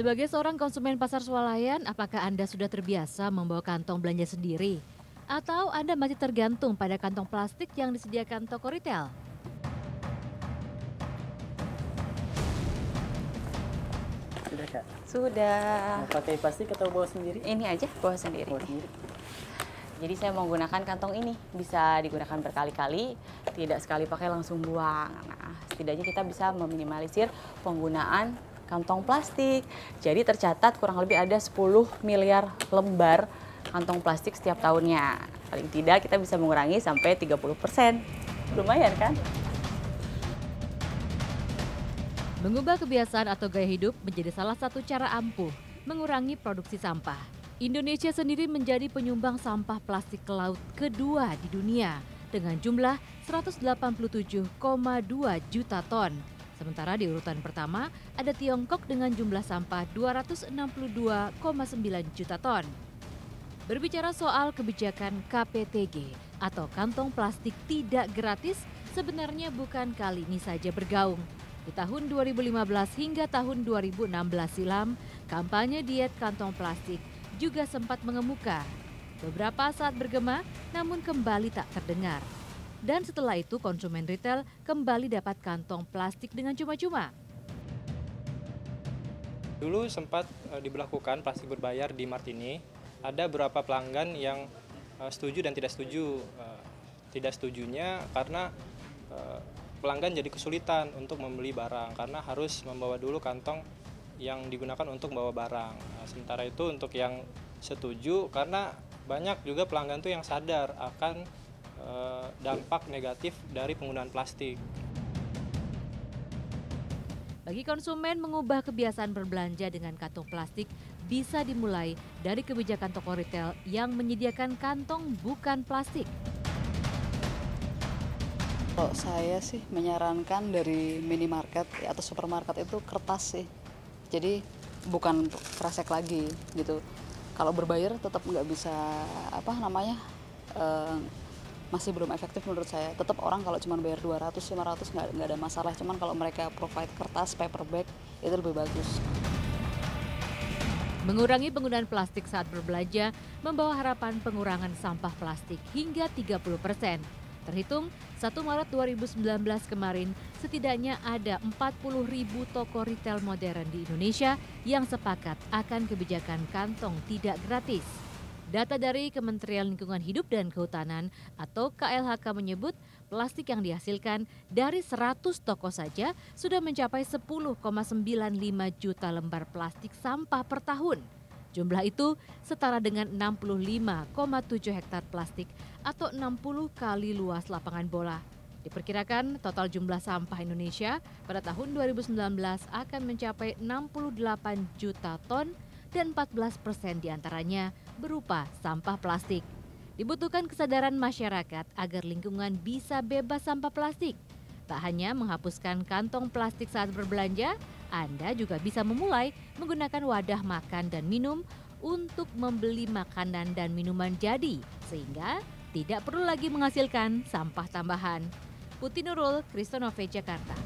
Sebagai seorang konsumen pasar swalayan, apakah Anda sudah terbiasa membawa kantong belanja sendiri? Atau Anda masih tergantung pada kantong plastik yang disediakan toko retail? Sudah kak. Sudah. Mau pakai plastik atau bawa sendiri? Ini aja bawa sendiri. Bawa sendiri. Jadi saya menggunakan kantong ini bisa digunakan berkali-kali, tidak sekali pakai langsung buang. Nah, setidaknya kita bisa meminimalisir penggunaan kantong plastik. Jadi tercatat kurang lebih ada 10 miliar lembar kantong plastik setiap tahunnya. Paling tidak kita bisa mengurangi sampai 30 persen. Lumayan kan? Mengubah kebiasaan atau gaya hidup menjadi salah satu cara ampuh mengurangi produksi sampah. Indonesia sendiri menjadi penyumbang sampah plastik ke laut kedua di dunia dengan jumlah 187,2 juta ton. Sementara di urutan pertama ada Tiongkok dengan jumlah sampah 262,9 juta ton. Berbicara soal kebijakan KPTG atau kantong plastik tidak gratis sebenarnya bukan kali ini saja bergaung. Di tahun 2015 hingga tahun 2016 silam, kampanye diet kantong plastik juga sempat mengemuka. Beberapa saat bergema, namun kembali tak terdengar. Dan setelah itu konsumen retail kembali dapat kantong plastik dengan cuma-cuma. Dulu sempat uh, diberlakukan plastik berbayar di Martini. Ada beberapa pelanggan yang uh, setuju dan tidak setuju. Uh, tidak setujunya karena pelanggan jadi kesulitan untuk membeli barang karena harus membawa dulu kantong yang digunakan untuk membawa barang. Nah, sementara itu untuk yang setuju karena banyak juga pelanggan tuh yang sadar akan dampak negatif dari penggunaan plastik. Bagi konsumen mengubah kebiasaan berbelanja dengan kantong plastik bisa dimulai dari kebijakan toko retail yang menyediakan kantong bukan plastik. Kalau saya sih menyarankan dari minimarket atau supermarket itu kertas sih. Jadi bukan kresek lagi gitu. Kalau berbayar tetap nggak bisa apa namanya eh, masih belum efektif menurut saya. Tetap orang kalau cuma bayar 200 500 nggak nggak ada masalah. Cuman kalau mereka provide kertas paper bag itu lebih bagus. Mengurangi penggunaan plastik saat berbelanja membawa harapan pengurangan sampah plastik hingga 30 persen. Terhitung 1 Maret 2019 kemarin, setidaknya ada 40 ribu toko retail modern di Indonesia yang sepakat akan kebijakan kantong tidak gratis. Data dari Kementerian Lingkungan Hidup dan Kehutanan atau KLHK menyebut plastik yang dihasilkan dari 100 toko saja sudah mencapai 10,95 juta lembar plastik sampah per tahun. Jumlah itu setara dengan 65,7 hektar plastik atau 60 kali luas lapangan bola. Diperkirakan total jumlah sampah Indonesia pada tahun 2019 akan mencapai 68 juta ton dan 14 persen di antaranya berupa sampah plastik. Dibutuhkan kesadaran masyarakat agar lingkungan bisa bebas sampah plastik. Tak hanya menghapuskan kantong plastik saat berbelanja, Anda juga bisa memulai menggunakan wadah makan dan minum untuk membeli makanan dan minuman jadi, sehingga tidak perlu lagi menghasilkan sampah tambahan. Putih Nurul, Kristonove, Jakarta.